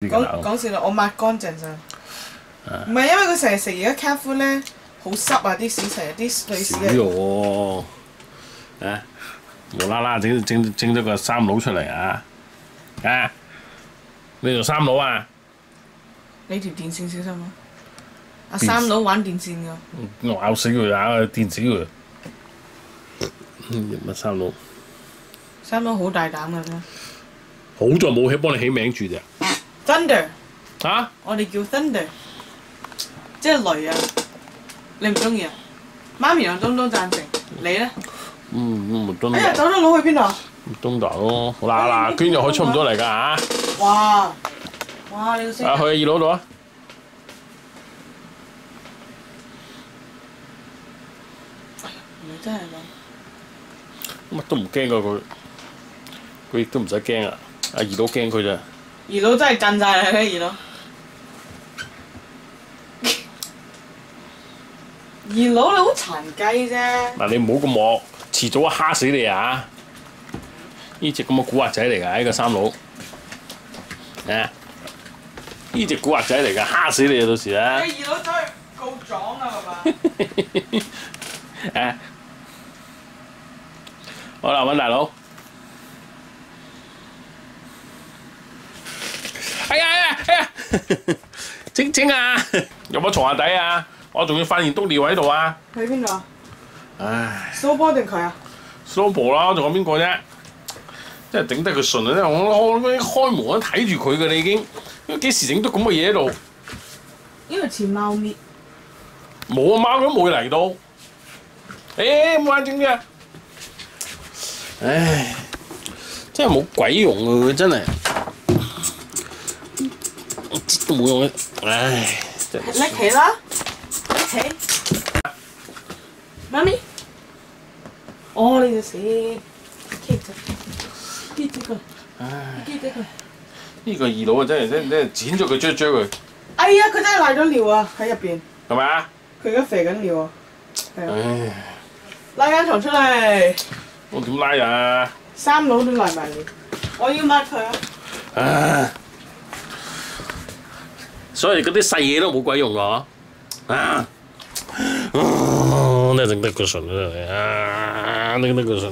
講呢個鬧講笑啦，我抹乾淨咋。唔係因為佢成日食而家 cat food 咧，好濕啊！啲屎成日啲女士少嘅。喎，啊，無啦啦整整整咗個三佬出嚟啊！啊，你做三佬啊？你條電線小心啊！阿三佬玩電線㗎。我咬死佢啊！電死佢！乜三佬？三佬好大膽㗎啫。好在冇起幫你起名住啫。Thunder，啊？我哋叫 Thunder，即係雷啊！你唔中意啊？媽咪同東東贊成，你咧？嗯，唔東哎呀，大，走咗佬去邊度啊？東大咯。嗱嗱，捐入去出唔到嚟㗎嚇！哇！哇！你個聲啊，去二樓度啊！唔係真係咁。乜都唔驚㗎佢，佢亦都唔使驚啊！阿二佬驚佢咋？二佬真係震晒啦！二佬。二佬你好殘雞啫，嗱，你唔好咁惡，遲早蝦死你啊！呢只咁嘅古惑仔嚟㗎，呢個三佬。啊！呢只古惑仔嚟㗎，蝦死你啊！到時啊！你二佬走去告狀啊，爸爸。啊！好啦，揾大佬。哎呀哎呀哎呀！整整啊！有冇床下底啊？我仲要發現篤尿喺度啊！喺邊度啊？唉，蘇波定佢啊？蘇婆啦，仲有邊個啫？真係頂得佢順啊！我我開門都睇住佢嘅你已經，幾時整到咁嘅嘢喺度？因為似貓咪。冇啊，貓都冇嚟到。誒冇眼睛嘅，唉，真係冇鬼用啊！佢真係，都冇用嘅，唉，真係拎起啦，拎起。媽咪。哦，你隻死仔，K 仔佢唉仔佢。呢個二佬啊，真係真係真係剪咗佢追追佢，哎呀，佢真係瀨咗尿啊！喺入邊，係咪啊？佢而家肥緊尿啊！唉，拉間床出嚟，我點拉啊？三佬都賴埋你，我要抹佢啊！唉，所以嗰啲細嘢都冇鬼用㗎，啊！哦，你整得佢順啊！啊，整得佢順。